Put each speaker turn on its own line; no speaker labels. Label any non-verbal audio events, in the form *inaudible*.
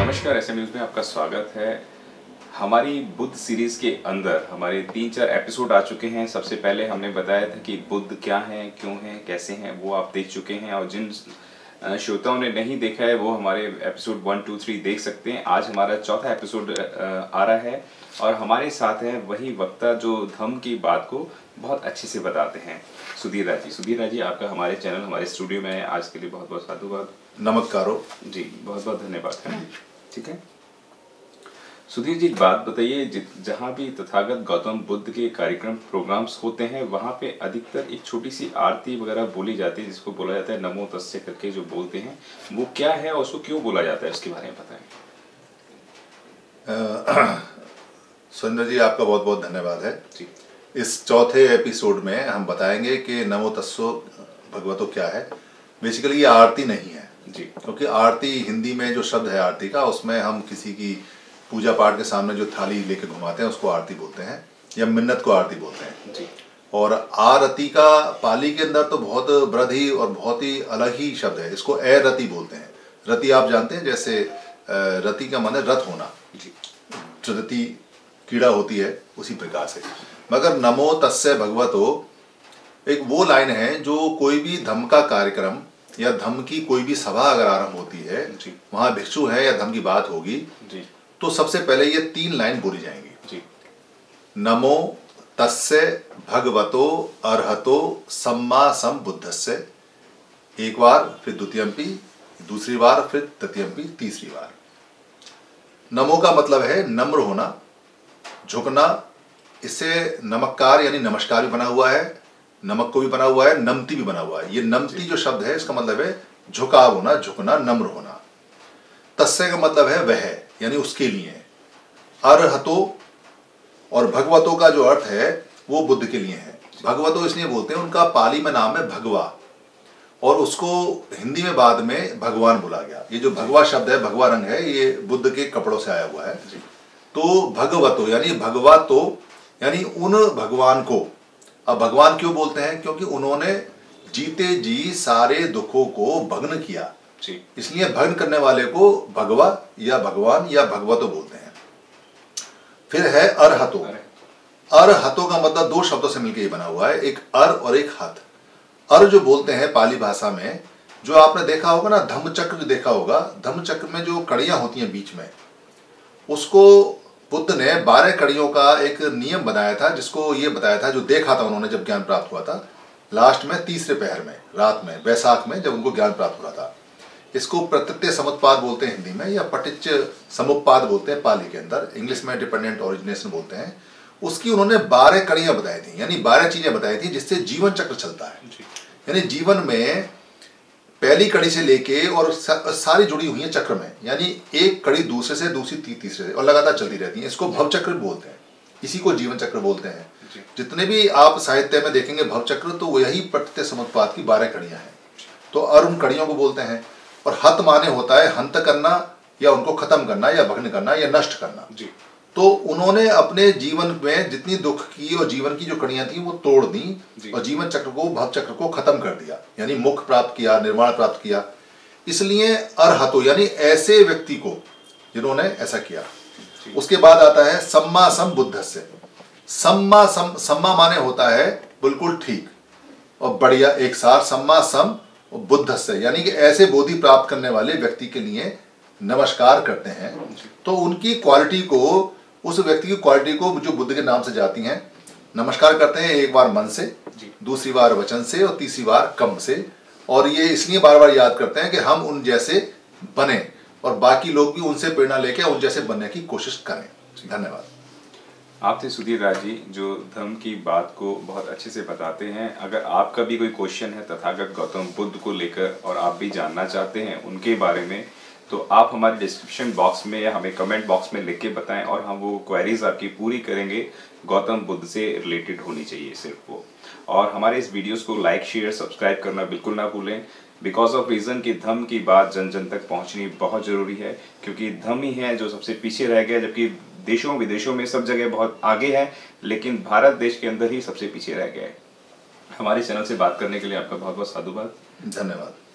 नमस्कार SM news में आपका स्वागत है। हमारी बुद्ध सीरीज़ के अंदर हमारे तीन चार एपिसोड आ चुके हैं। सबसे पहले हमने बताया था कि बुद्ध क्या है, क्यों है, कैसे हैं, वो आप देख चुके हैं। और जिन श्रोताओं ने नहीं देखा है वो हमारे एपिसोड वन टू थ्री देख सकते हैं। आज हमारा चौथा एपिसोड आ रहा है और हमारे साथ है वही वक्ता जो धम की बात को बहुत अच्छे से बताते हैं सुधीर राज़ी सुधीर राज़ी आपका हमारे चैनल हमारे स्टूडियो में है। आज के लिए बहुत बहुत साधुवाद।
नमस्कारों।
जी बहुत बहुत धन्यवाद ठीक है? सुधीर जी एक बात बताइए जहाँ भी तथागत गौतम बुद्ध के कार्यक्रम प्रोग्राम्स होते हैं वहाँ पे अधिकतर एक छोटी सी आरती वगैरह बोली जाती है जिसको बोला जाता है नमो तस्य करके जो बोलते हैं वो क्या है और उसको क्यों बोला जाता है उसके बारे में बताएँ। *clears throat*
सुरेंद्र जी आपका बहुत बहुत धन्यवाद है।
जी।
इस चौथे एपिसोड में हम बताएँगे कि नमो तस्सो भगवतो क्या है। बेसिकली ये आरती नहीं है।
जी।
क्योंकि आरती हिंदी में जो शब्द है आरती का उसमें हम किसी की पूजा पाठ के सामने जो थाली लेके घुमाते हैं उसको आरती बोलते हैं या मिन्नत को आरती बोलते हैं।
जी।
और आरती का पाली के अंदर तो बहुत वृद्ध ही और बहुत ही अलग ही शब्द है। इसको ए रति बोलते हैं। रति आप जानते हैं जैसे रति का मन है रथ होना।
जी
रति कीड़ा होती है उसी प्रकार से। मगर नमो तस्य भगवतो एक वो लाइन है जो कोई भी धम का कार्यक्रम या धम की कोई भी सभा अगर आरंभ होती है
जी।
वहाँ भिक्षु है या धम की बात होगी
जी।
तो सबसे पहले ये तीन लाइन बोली जाएँगी।
जी।
नमो तस्य भगवतो अर्हतो सम्मा सम बुद्धस्य। एक बार फिर द्वितीयंपी दूसरी बार फिर तृतीयंपी तीसरी बार। नमो का मतलब है नम्र होना झुकना। इससे नमक्कार यानी नमस्कार भी बना हुआ है नमक को भी बना हुआ है नमती भी बना हुआ है। ये नमती जो शब्द है इसका मतलब है झुकाव होना झुकना नम्र होना। तस्य का मतलब है वह। यानी उसके लिए। अर्हतो और भगवतों का जो अर्थ है वो बुद्ध के लिए है। भगवतो इसलिए बोलते हैं उनका पाली में नाम है भगवा। और उसको हिंदी में बाद में भगवान बोला गया। ये जो भगवा शब्द है भगवा रंग है ये बुद्ध के कपड़ों से आया हुआ है। तो भगवतो यानी भगवा तो यानी उन भगवान को। अब भगवान क्यों बोलते हैं? क्योंकि उन्होंने जीते जी सारे दुखों को भग्न किया।
जी।
इसलिए भग्न करने वाले को भगवा या भगवान या भगवतो बोलते हैं। फिर है अरहतो। अरहतो का मतलब दो शब्दों से मिलकर ये बना हुआ है एक अर और एक हत। अर जो बोलते हैं पाली भाषा में जो आपने देखा होगा ना धम्म चक्र देखा होगा धम्म चक्र में जो कड़ियाँ होती हैं बीच में उसको बुद्ध ने बारह कड़ियों का एक नियम बनाया था जिसको ये बताया था जो देखा था उन्होंने जब ज्ञान प्राप्त हुआ था लास्ट में तीसरे पहर में रात में वैसाख में जब उनको ज्ञान प्राप्त हुआ था। इसको प्रत्यत्य समुत्पाद बोलते हैं हिंदी में या पटिच समुत्पाद बोलते हैं पाली के अंदर? इंग्लिश में डिपेंडेंट ओरिजिनेशन बोलते हैं। उसकी उन्होंने बारह कड़ियाँ बताई थी यानी बारह चीज़ें बताई थी जिससे जीवन चक्र चलता है। यानी जीवन में पहली कड़ी से लेके और सारी जुड़ी हुई है चक्र में। यानी एक कड़ी दूसरे से दूसरी ती, तीसरे से और लगातार चलती रहती है। इसको भव चक्र बोलते हैं। इसी को जीवन चक्र बोलते हैं। जितने भी आप साहित्य में देखेंगे भव चक्र तो वही प्रत्यय समुत्पाद की बारह कड़ियाँ हैं। तो और उन कड़ियों को बोलते हैं। और हत माने होता है हंत करना या उनको खत्म करना या भग्न करना या नष्ट करना।
जी।
तो उन्होंने अपने जीवन में जितनी दुख की और जीवन की जो कड़ियाँ थी वो तोड़ दी और जीवन चक्र को भव चक्र को खत्म कर दिया यानी मुख प्राप्त किया निर्माण प्राप्त किया। इसलिए अरहतो यानी ऐसे व्यक्ति को जिन्होंने ऐसा किया। उसके बाद आता है सम्मा सम बुद्ध से सम्मा सम सम्मा माने होता है बिल्कुल ठीक और बढ़िया एक साथ सम्मा सम बुद्ध से यानी कि ऐसे बोधि प्राप्त करने वाले व्यक्ति के लिए नमस्कार करते हैं तो उनकी क्वालिटी को उस व्यक्ति की क्वालिटी को जो बुद्ध के नाम से जाती हैं नमस्कार करते हैं एक बार मन से दूसरी बार वचन से और तीसरी बार कम से और ये इसलिए बार बार याद करते हैं कि हम उन जैसे बने और बाकी लोग भी उनसे प्रेरणा लेके उन जैसे बनने की कोशिश करें। धन्यवाद।
आप थे सुधीर राज जी जो धर्म की बात को बहुत अच्छे से बताते हैं, अगर आपका भी कोई क्वेश्चन है, तथागत गौतम बुद्ध को लेकर और आप भी जानना चाहते हैं, उनके बारे में तो आप हमारे डिस्क्रिप्शन बॉक्स में या हमें कमेंट बॉक्स में लिख के बताएँ और हम वो क्वेरीज आपकी पूरी करेंगे। गौतम बुद्ध से रिलेटेड होनी चाहिए सिर्फ़ वो। और हमारे इस वीडियोस को लाइक शेयर सब्सक्राइब करना बिल्कुल ना भूलें। बिकॉज़ ऑफ़ रीज़न कि धम की बात जन जन तक पहुंचनी बहुत ज़रूरी है, क्योंकि धम ही है जो सबसे पीछे रह गया, जबकि देशों विदेशों में सब जगह बहुत आगे है, लेकिन भारत देश के अंदर ही सबसे पीछे रह गया है। हमारे चैनल से बात करने के लिए आपका बहुत बहुत साधुवाद।
धन्यवाद।